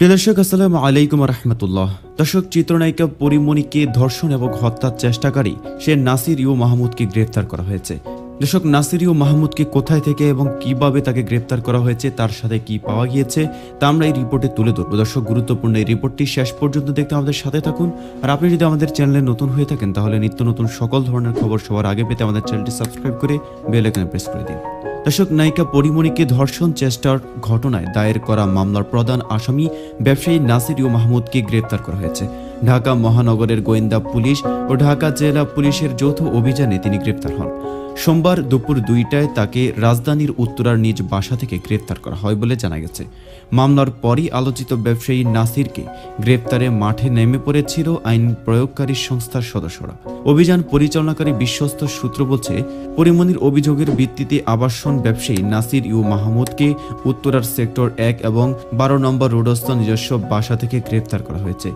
প্রিয় দর্শক, আসসালামু আলাইকুম রহমতুল্লাহ। দর্শক, চিত্রনায়িকা পরিমণিকে ধর্ষণ এবং হত্যার চেষ্টাকারী সে নাসির ইউ মাহমুদকে গ্রেফতার করা হয়েছে। দর্শক, নাসির ইউ মাহমুদকে কোথায় থেকে এবং কীভাবে তাকে গ্রেফতার করা হয়েছে, তার সাথে কি পাওয়া গিয়েছে, তা আমরা এই রিপোর্টে তুলে ধরবো। দর্শক, গুরুত্বপূর্ণ এই রিপোর্টটি শেষ পর্যন্ত দেখতে আমাদের সাথে থাকুন। আর আপনি যদি আমাদের চ্যানেলে নতুন হয়ে থাকেন, তাহলে নিত্য নতুন সকল ধরনের খবর সবার আগে পেতে আমাদের চ্যানেলটি সাবস্ক্রাইব করে বেল প্রেস করে দিন। দর্শক, নায়িকা পরিমণিকে ধর্ষণ চেষ্টার ঘটনায় দায়ের করা মামলার প্রধান আসামি ব্যবসায়ী নাসির ইউ মাহমুদকে গ্রেপ্তার করা হয়েছে। ঢাকা মহানগরের গোয়েন্দা পুলিশ ও ঢাকা জেলা পুলিশের যৌথ অভিযানে তিনি গ্রেপ্তার হন। সোমবার দুপুর দুইটায় তাকে রাজধানীর উত্তরার নিজ বাসা থেকে গ্রেপ্তার করা হয় বলে জানা গেছে। মামলার পরই আলোচিত ব্যবসায়ী নাসিরকে গ্রেপ্তারে মাঠে নেমে পড়েছিল আইন প্রয়োগকারী সংস্থার সদস্যরা। অভিযান পরিচালনাকারী বিশ্বস্ত সূত্র বলছে পরিমণির অভিযোগের ভিত্তিতে আবাসন ব্যবসায়ী নাসির ইউ মাহমুদকে উত্তরার সেক্টর এক এবং বারো নম্বর রোডস্থ নিজস্ব বাসা থেকে গ্রেপ্তার করা হয়েছে।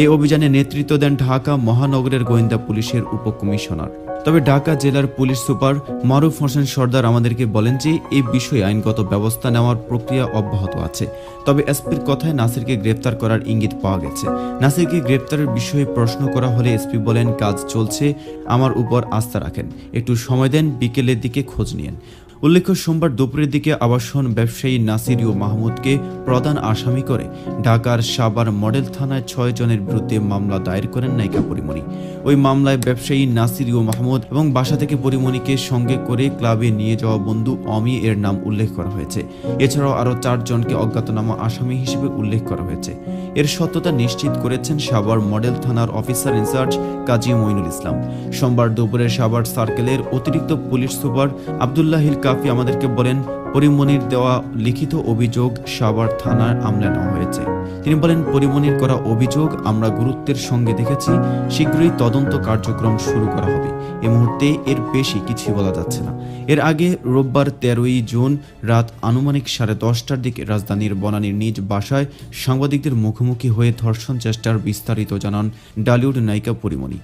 এই অভিযানে নেতৃত্ব দেন ঢাকা মহানগরের গোয়েন্দা পুলিশের উপকমিশনার। তবে ঢাকা জেলার পুলিশ সুপার মারুফ হোসেন সর্দার আমাদেরকে বলেন যে এই বিষয়ে আইনগত ব্যবস্থা নেওয়ার প্রক্রিয়া অব্যাহত আছে। তবে এসপির কথায় নাসিরকে গ্রেপ্তার করার ইঙ্গিত পাওয়া গেছে। নাসিরকে গ্রেপ্তারের বিষয়ে প্রশ্ন করা হলে এসপি বলেন, কাজ চলছে। আমার উপর আস্থা রাখেন। একটু সময় দেন বিকেলের দিকে খোঁজ নিয়েন। উল্লেখ্য, সোমবার দুপুরের দিকে আবাসন ব্যবসায়ী নাসির ইউ মাহমুদকে প্রধান আসামি করে ঢাকার সাবার মডেল থানায় ছয় জনের বিরুদ্ধে মামলা দায়ের করেন নায়িকা পরিমণি। ওই মামলায় ব্যবসায়ী নাসির ইউ মাহমুদ এবং বাসা থেকে পরিমণিকে সঙ্গে করে ক্লাবে নিয়ে যাওয়া বন্ধু অমি এর নাম উল্লেখ করা হয়েছে। এছাড়াও আরও চারজনকে অজ্ঞাতনামা আসামি হিসেবে উল্লেখ করা হয়েছে। এর সত্যতা নিশ্চিত করেছেন সাভার মডেল থানার officer in charge Kazi Mainul Islam. সোমবার দুপুরে সাভার সার্কেলের অতিরিক্ত পুলিশ সুপার আবদুল্লাহিল কাফি আমাদেরকে বলেন পরিমণির দেওয়া লিখিত অভিযোগ সাভার থানার আমলে নেওয়া হয়েছে। তিনি বলেন পরিমণির করা অভিযোগ আমরা গুরুত্বের সঙ্গে দেখেছি, শীঘ্রই তদন্ত কার্যক্রম শুরু করা হবে। এ মুহূর্তে এর বেশি কিছু বলা যাচ্ছে না। এর আগে রোববার তেরোই জুন রাত আনুমানিক সাড়ে দশটার দিকে রাজধানীর বনানীর নিজ বাসায় সাংবাদিকদের মুখোমুখি হয়ে ধর্ষণ চেষ্টার বিস্তারিত জানান ডালিউড নায়িকা পরিমণি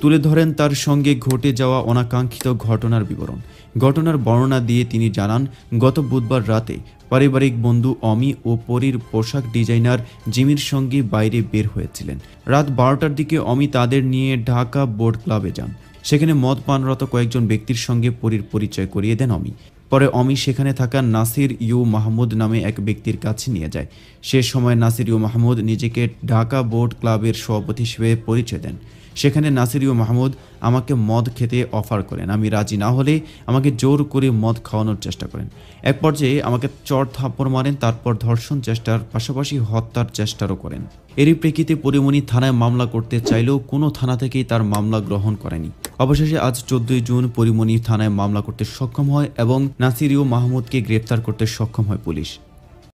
তুলে ধরেন তার সঙ্গে ঘটে যাওয়া অনাকাঙ্ক্ষিত ঘটনার বিবরণ। ঘটনার বর্ণনা দিয়ে তিনি জানান, গত বুধবার রাতে পারিবারিক বন্ধু অমি ও পরীর পোশাক ডিজাইনার জিমির সঙ্গে বাইরে বের হয়েছিলেন। রাত বারোটার দিকে অমি তাদের নিয়ে ঢাকা বোর্ড ক্লাবে যান। সেখানে মদ পানরত কয়েকজন ব্যক্তির সঙ্গে পরীর পরিচয় করিয়ে দেন অমি। পরে অমি সেখানে থাকা নাসির ইউ মাহমুদ নামে এক ব্যক্তির কাছে নিয়ে যায়। সে সময় নাসির ইউ মাহমুদ নিজেকে ঢাকা বোর্ড ক্লাবের সভাপতি হিসেবে পরিচয় দেন। সেখানে নাসির ইউ মাহমুদ আমাকে মদ খেতে অফার করেন। আমি রাজি না হলে আমাকে জোর করে মদ খাওয়ানোর চেষ্টা করেন। এক পর্যায়ে আমাকে চর থাপ্পড় মারেন, তারপর ধর্ষণ চেষ্টার পাশাপাশি হত্যার চেষ্টারও করেন। এরই প্রেক্ষিতে পরিমণি থানায় মামলা করতে চাইলেও কোনো থানা থেকেই তার মামলা গ্রহণ করেনি। অবশেষে আজ চোদ্দই জুন পরিমণি থানায় মামলা করতে সক্ষম হয় এবং নাসির ইউ মাহমুদকে গ্রেপ্তার করতে সক্ষম হয় পুলিশ।